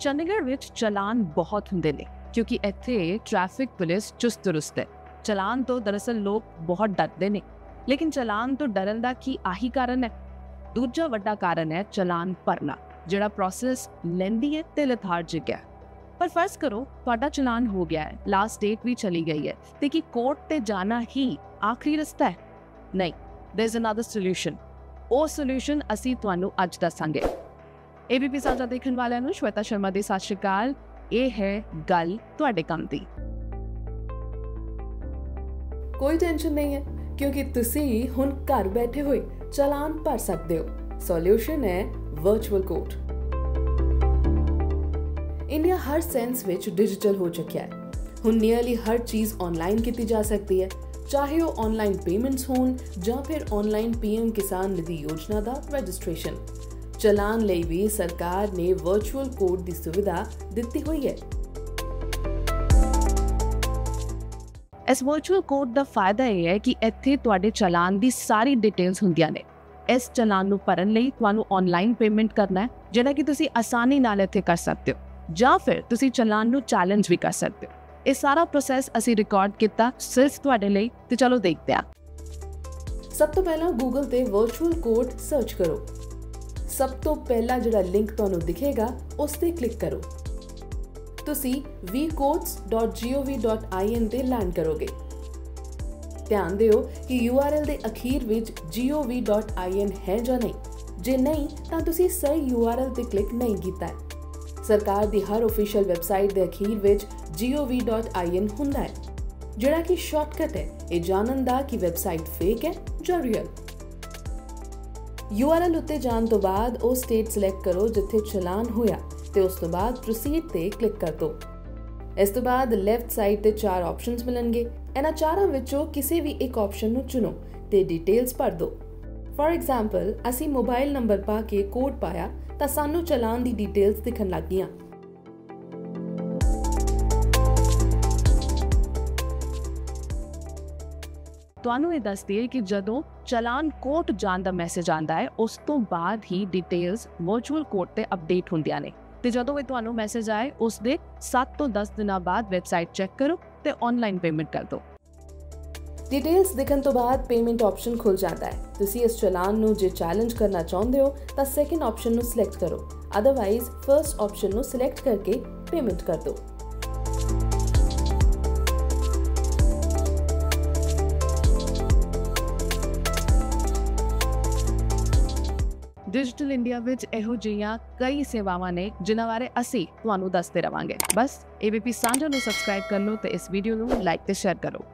ਚੰਡੀਗੜ੍ਹ ਵਿੱਚ ਚਲਾਨ ਬਹੁਤ ਹੁੰਦੇ ਨੇ, ਕਿਉਂਕਿ ਇੱਥੇ ਟ੍ਰੈਫਿਕ ਪੁਲਿਸ ਚੁਸਤ ਦਰੁਸਤ ਹੈ। ਚਲਾਨ ਤੋਂ ਦਰਅਸਲ ਲੋਕ ਬਹੁਤ ਡਰਦੇ ਨੇ, ਲੇਕਿਨ ਚਲਾਨ ਤੋਂ ਡਰਨ ਦਾ ਕੀ ਆਹੀ ਕਾਰਨ ਹੈ? ਦੂਜਾ ਵੱਡਾ ਕਾਰਨ ਹੈ ਚਲਾਨ ਭਰਨਾ, ਜਿਹੜਾ ਪ੍ਰੋਸੈਸ ਲੈਂਦੀ ਹੈ ਤੇ ਲਥਾਰਜਿਕ ਹੈ। ਪਰ ਫਰਜ਼ ਕਰੋ, ਤੁਹਾਡਾ ਚਲਾਨ ਹੋ ਗਿਆ ਹੈ ਲਾਸਟ ਡੇਟ ਵੀ ਚਲੀ ਗਈ ਹੈ, ਤੇ ਕੀ ਕੋਰਟ ਤੇ ਜਾਣਾ ਹੀ ਆਖਰੀ ਰਸਤਾ ਹੈ? ਨਹੀਂ ਦੇਰ ਇਜ਼ ਅਨਦਰ ਸੋਲੂਸ਼ਨ ਉਹ ਸੋਲੂਸ਼ਨ ਅਸੀਂ ਤੁਹਾਨੂੰ ਅੱਜ ਦੱਸਾਂਗੇ। ਏਬੀਪੀ ਸਾਂਝਾ ਦੇਖਣ ਵਾਲਿਆਂ ਨੂੰ ਸ਼ਵੇਤਾ ਸ਼ਰਮਾ ਦੀ ਸਤਿ ਸ਼੍ਰੀ ਅਕਾਲ। ਇਹ ਹੈ ਗੱਲ ਤੁਹਾਡੇ ਕੰਮ ਦੀ। ਕੋਈ ਟੈਨਸ਼ਨ ਨਹੀਂ ਹੈ, ਕਿਉਂਕਿ ਤੁਸੀਂ ਹੁਣ ਘਰ ਬੈਠੇ ਹੋਏ ਚਲਾਨ ਭਰ ਸਕਦੇ ਹੋ। ਸੋਲੂਸ਼ਨ ਹੈ ਵਰਚੁਅਲ ਕੋਰਟ ਇੰਡੀਆ ਹਰ ਸੈਂਸ ਵਿੱਚ ਡਿਜੀਟਲ ਹੋ ਚੁੱਕਿਆ ਹੈ। ਹੁਣ ਨੀਅਰਲੀ ਹਰ ਚੀਜ਼ ਆਨਲਾਈਨ ਕੀਤੀ ਜਾ ਸਕਦੀ ਹੈ। ਚਾਹੇ ਉਹ ਆਨਲਾਈਨ ਪੇਮੈਂਟਸ ਹੋਣ ਜਾਂ ਫਿਰ ਆਨਲਾਈਨ ਪੀਐਮ ਕਿਸਾਨ ਨਿਧੀ ਯੋਜਨਾ ਦਾ ਰਜਿਸਟ੍ਰੇਸ਼ਨ ਚਲਾਨ ਲਈ ਵੀ ਸਰਕਾਰ ਨੇ ਵਰਚੁਅਲ ਕੋਡ ਦੀ ਸੁਵਿਧਾ ਦਿੱਤੀ ਹੋਈ ਹੈ। ਇਸ ਵਰਚੁਅਲ ਕੋਡ ਦਾ ਫਾਇਦਾ ਇਹ ਹੈ ਕਿ ਇੱਥੇ ਤੁਹਾਡੇ ਚਲਾਨ ਦੀ ਸਾਰੀ ਡਿਟੇਲਸ ਹੁੰਦੀਆਂ ਨੇ। ਇਸ ਚਲਾਨ ਨੂੰ ਭਰਨ ਲਈ ਤੁਹਾਨੂੰ ਆਨਲਾਈਨ ਪੇਮੈਂਟ ਕਰਨਾ ਹੈ ਜਿਹੜਾ ਕਿ ਤੁਸੀਂ ਆਸਾਨੀ ਨਾਲ ਇੱਥੇ ਕਰ ਸਕਦੇ ਹੋ। ਜਾਂ ਫਿਰ ਤੁਸੀਂ ਚਲਾਨ ਨੂੰ ਚੈਲੰਜ ਵੀ ਕਰ ਸਕਦੇ ਹੋ। ਇਹ ਸਾਰਾ ਪ੍ਰੋਸੈਸ ਅਸੀਂ ਰਿਕਾਰਡ ਕੀਤਾ ਸਿਰਫ ਤੁਹਾਡੇ ਲਈ ਤੇ ਚਲੋ ਦੇਖਦੇ ਹਾਂ। ਸਭ ਤੋਂ ਪਹਿਲਾਂ ਗੂਗਲ ਤੇ ਵਰਚੁਅਲ ਕੋਡ ਸਰਚ ਕਰੋ। ਸਭ ਤੋਂ ਪਹਿਲਾ ਜਿਹੜਾ ਲਿੰਕ ਤੁਹਾਨੂੰ ਦਿਖੇਗਾ ਉਸ ਤੇ ਕਲਿੱਕ ਕਰੋ। ਤੁਸੀਂ vcodes.gov.in ਤੇ ਲੈਂਡ ਕਰੋਗੇ। ਧਿਆਨ ਦਿਓ ਕਿ URL ਦੇ ਅਖੀਰ ਵਿੱਚ gov.in ਹੈ ਜਾਂ ਨਹੀਂ। ਜੇ ਨਹੀਂ, ਤਾਂ ਤੁਸੀਂ ਸਹੀ URL ਤੇ ਕਲਿੱਕ ਨਹੀਂ ਕੀਤਾ ਹੈ। ਸਰਕਾਰ ਦੀ ਹਰ ਅਫੀਸ਼ੀਅਲ ਵੈਬਸਾਈਟ ਦੇ ਅਖੀਰ ਵਿੱਚ gov.in ਹੁੰਦਾ ਹੈ। ਜਿਹੜਾ ਕਿ ਸ਼ਾਰਟਕਟ ਹੈ, ਇਹ ਜਾਣਨ ਦਾ ਕਿ ਵੈਬਸਾਈਟ ਫੇਕ ਹੈ ਜਾਂ ਰੀਅਲ URL ਉੱਤੇ ਜਾਣ ਤੋਂ ਬਾਅਦ ਉਹ ਸਟੇਟ ਸਿਲੈਕਟ ਕਰੋ ਜਿੱਥੇ ਚਲਾਨ ਹੋਇਆ ਤੇ ਉਸ ਤੋਂ ਬਾਅਦ ਪ੍ਰੋਸੀਡ ਤੇ ਕਲਿੱਕ ਕਰ ਦਿਓ ਇਸ ਤੋਂ ਬਾਅਦ ਲੈਫਟ ਸਾਈਡ ਤੇ ਚਾਰ ਆਪਸ਼ਨਸ ਮਿਲਣਗੇ। ਇਹਨਾਂ ਚਾਰਾਂ ਵਿੱਚੋਂ ਕਿਸੇ ਵੀ ਇੱਕ ਆਪਸ਼ਨ ਨੂੰ ਚੁਣੋ ਤੇ ਡਿਟੇਲਸ ਭਰ ਦਿਓ ਫੋਰ ਐਗਜ਼ਾਮਪਲ ਅਸੀਂ ਮੋਬਾਈਲ ਨੰਬਰ ਪਾ ਕੇ ਕੋਡ ਪਾਇਆ ਤਾਂ ਸਾਨੂੰ ਚਲਾਨ ਦੀ ਡਿਟੇਲਸ ਦਿਖਣ ਲੱਗ ਤੁਹਾਨੂੰ ਇਹ ਦੱਸਦੀ ਹੈ ਕਿ ਜਦੋਂ ਚਲਾਨ ਕੋਰਟ ਜਾਣ ਦਾ ਮੈਸੇਜ ਆਂਦਾ ਹੈ, ਉਸ ਤੋਂ ਬਾਅਦ ਹੀ ਡਿਟੇਲਸ ਵਰਚੁਅਲ ਕੋਰਟ ਤੇ ਅਪਡੇਟ ਹੁੰਦੀਆਂ ਨੇ। ਤੇ ਜਦੋਂ ਇਹ ਤੁਹਾਨੂੰ ਮੈਸੇਜ ਆਏ, ਉਸ ਦੇ 7 ਤੋਂ 10 ਦਿਨਾਂ ਬਾਅਦ ਵੈਬਸਾਈਟ ਚੈੱਕ ਕਰੋ ਤੇ ਆਨਲਾਈਨ ਪੇਮੈਂਟ ਕਰ ਦਿਓ। ਡਿਟੇਲਸ ਦਿਖਣ ਤੋਂ ਬਾਅਦ ਪੇਮੈਂਟ ਆਪਸ਼ਨ ਖੁੱਲ ਜਾਂਦਾ ਹੈ। ਤੁਸੀਂ ਇਸ ਚਲਾਨ ਨੂੰ ਜੇ ਚੈਲੰਜ ਕਰਨਾ ਚਾਹੁੰਦੇ ਹੋ, ਤਾਂ ਸੈਕੰਡ ਆਪਸ਼ਨ ਨੂੰ ਸਿਲੈਕਟ ਕਰੋ। ਅਦਰਵਾਈਜ਼ ਫਰਸਟ ਆਪਸ਼ਨ ਨੂੰ ਸਿਲੈਕਟ ਕਰਕੇ ਪੇਮੈਂਟ ਕਰ ਦਿਓ। ਡਿਜੀਟਲ ਇੰਡੀਆ ਵਿੱਚ ਇਹੋ ਜਿਹੀਆਂ ਕਈ ਸੇਵਾਵਾਂ ਨੇ, ਜਿਨ੍ਹਾਂ ਬਾਰੇ ਅਸੀਂ ਤੁਹਾਨੂੰ ਦੱਸਦੇ ਰਵਾਂਗੇ। ਬਸ ABP ਸਾਂਝਾ ਨੂੰ ਸਬਸਕ੍ਰਾਈਬ ਕਰ ਲਓ ਤੇ ਇਸ ਵੀਡੀਓ ਨੂੰ ਲਾਈਕ ਤੇ ਸ਼ੇਅਰ ਕਰੋ।